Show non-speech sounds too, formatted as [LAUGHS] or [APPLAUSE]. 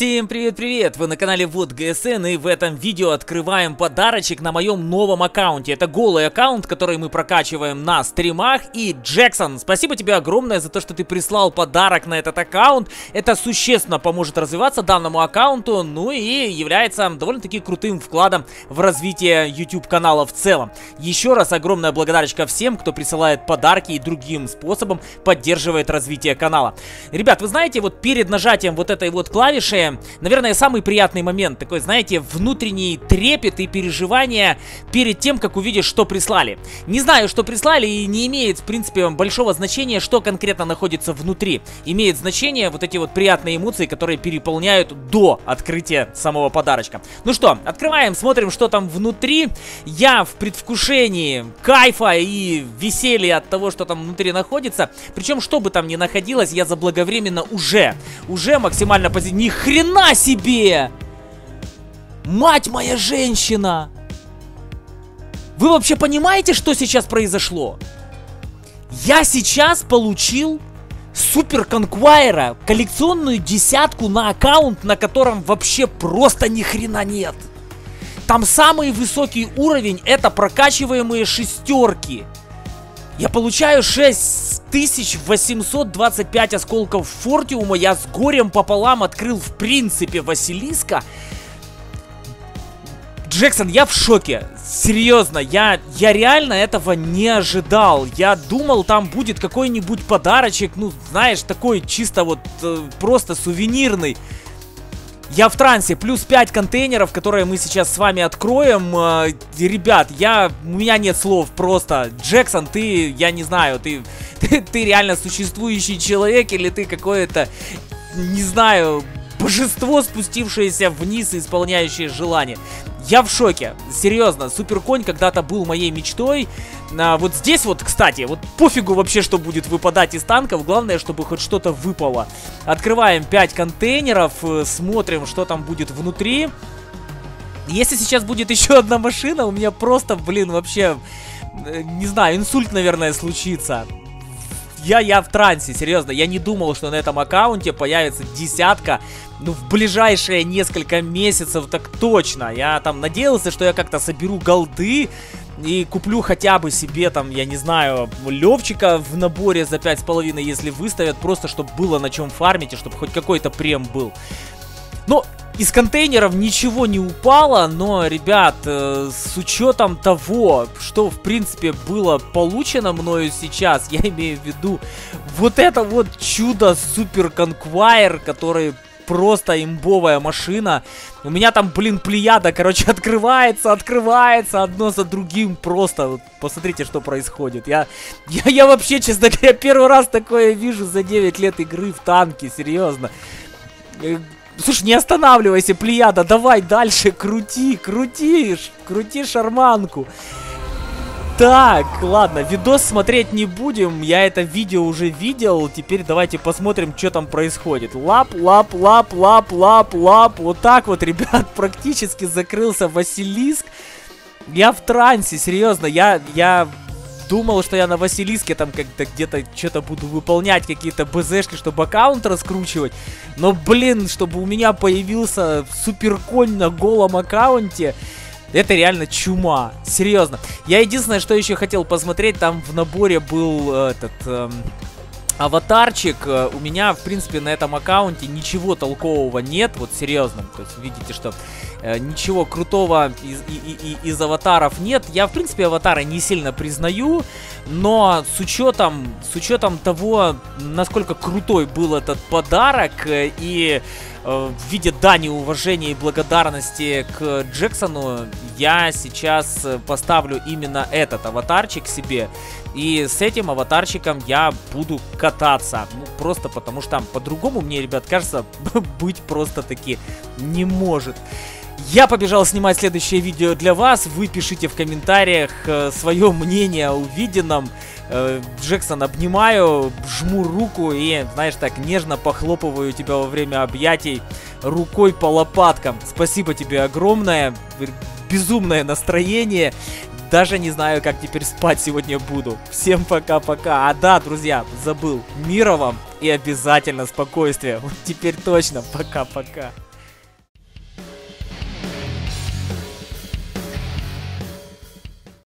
Всем привет-привет! Вы на канале Вот ГСН и в этом видео открываем подарочек на моем новом аккаунте. Это голый аккаунт, который мы прокачиваем на стримах. И Джексон, спасибо тебе огромное за то, что ты прислал подарок на этот аккаунт. Это существенно поможет развиваться данному аккаунту, ну и является довольно-таки крутым вкладом в развитие YouTube канала в целом. Еще раз огромная благодарочка всем, кто присылает подарки и другим способом поддерживает развитие канала. Ребят, вы знаете, вот перед нажатием вот этой вот клавиши наверное, самый приятный момент. Такой, знаете, внутренний трепет и переживание перед тем, как увидишь, что прислали. Не знаю, что прислали, и не имеет, в принципе, большого значения, что конкретно находится внутри. Имеет значение вот эти вот приятные эмоции, которые переполняют до открытия самого подарочка. Ну что, открываем, смотрим, что там внутри. Я в предвкушении кайфа и веселья от того, что там внутри находится. Причем, что бы там ни находилось, я заблаговременно уже, уже максимально позитивно хрена себе! Мать моя женщина! Вы вообще понимаете, что сейчас произошло? Я сейчас получил Супер Конквайра, коллекционную десятку на аккаунт, на котором вообще просто ни хрена нет. Там самый высокий уровень это прокачиваемые шестерки. Я получаю 6825 осколков фортиума. Я с горем пополам открыл в принципе Василиска. Джексон, я в шоке. Серьезно, я, я реально этого не ожидал. Я думал, там будет какой-нибудь подарочек, ну, знаешь, такой чисто вот э, просто сувенирный. Я в трансе, плюс 5 контейнеров, которые мы сейчас с вами откроем. Э, ребят, я, у меня нет слов, просто. Джексон, ты, я не знаю, ты, [LAUGHS] ты, ты реально существующий человек или ты какое-то, не знаю, божество, спустившееся вниз и исполняющее желание. Я в шоке. Серьезно, Суперконь когда-то был моей мечтой. А, вот здесь вот, кстати, вот пофигу вообще, что будет выпадать из танков. Главное, чтобы хоть что-то выпало. Открываем 5 контейнеров, э, смотрим, что там будет внутри. Если сейчас будет [LAUGHS] еще одна машина, у меня просто, блин, вообще, э, не знаю, инсульт, наверное, случится я, я в трансе, серьезно. Я не думал, что на этом аккаунте появится десятка, ну, в ближайшие несколько месяцев так точно. Я там надеялся, что я как-то соберу голды и куплю хотя бы себе там, я не знаю, Левчика в наборе за 5,5, если выставят, просто чтобы было на чем фармить и чтобы хоть какой-то прем был. Но из контейнеров ничего не упало, но, ребят, э, с учетом того, что, в принципе, было получено мною сейчас, я имею в виду вот это вот чудо Супер Конквайр, который просто имбовая машина. У меня там, блин, плеяда, короче, [LAUGHS] открывается, открывается одно за другим. Просто, вот, посмотрите, что происходит. Я, я, я вообще, честно говоря, первый раз такое вижу за 9 лет игры в танки, серьезно. Слушай, не останавливайся, Плеяда, давай дальше, крути, крути, крути шарманку. Так, ладно, видос смотреть не будем, я это видео уже видел, теперь давайте посмотрим, что там происходит. Лап, лап, лап, лап, лап, лап, вот так вот, [LAUGHS] ребят, практически закрылся Василиск. Я в трансе, серьезно, я, я думал, что я на Василиске там как-то где-то что-то буду выполнять, какие-то БЗшки, чтобы аккаунт раскручивать. Но, блин, чтобы у меня появился суперконь на голом аккаунте, это реально чума. Серьезно. Я единственное, что еще хотел посмотреть, там в наборе был э, этот... Э, аватарчик. Э, у меня, в принципе, на этом аккаунте ничего толкового нет, вот серьезно. То есть видите, что Э, ничего крутого из, и, и, из аватаров нет. Я, в принципе, аватары не сильно признаю, но с учетом, с учетом того, насколько крутой был этот подарок э, и в виде дани уважения и благодарности к Джексону, я сейчас поставлю именно этот аватарчик себе. И с этим аватарчиком я буду кататься. Ну, просто потому что по-другому мне, ребят, кажется, [LAUGHS] быть просто-таки не может. Я побежал снимать следующее видео для вас. Вы пишите в комментариях э, свое мнение о увиденном. Э, Джексон, обнимаю, жму руку и, знаешь, так нежно похлопываю тебя во время объятий рукой по лопаткам. Спасибо тебе огромное. Безумное настроение. Даже не знаю, как теперь спать сегодня буду. Всем пока-пока. А да, друзья, забыл. Мира вам и обязательно спокойствия. Вот теперь точно. Пока-пока.